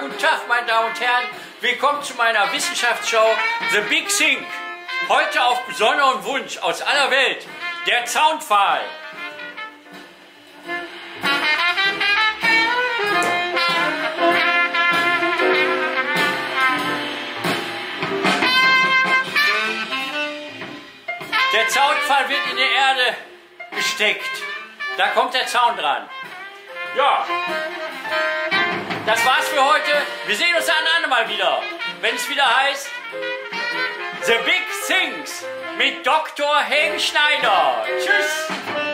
guten Tag, meine Damen und Herren. Willkommen zu meiner Wissenschaftsshow The Big Thing. Heute auf besonderen Wunsch aus aller Welt, der Zaunpfahl. Der Zaunpfahl wird in die Erde gesteckt. Da kommt der Zaun dran. Ja, das war's für heute. Wir sehen uns ein andermal wieder, wenn es wieder heißt The Big Things mit Dr. Helm Schneider. Tschüss.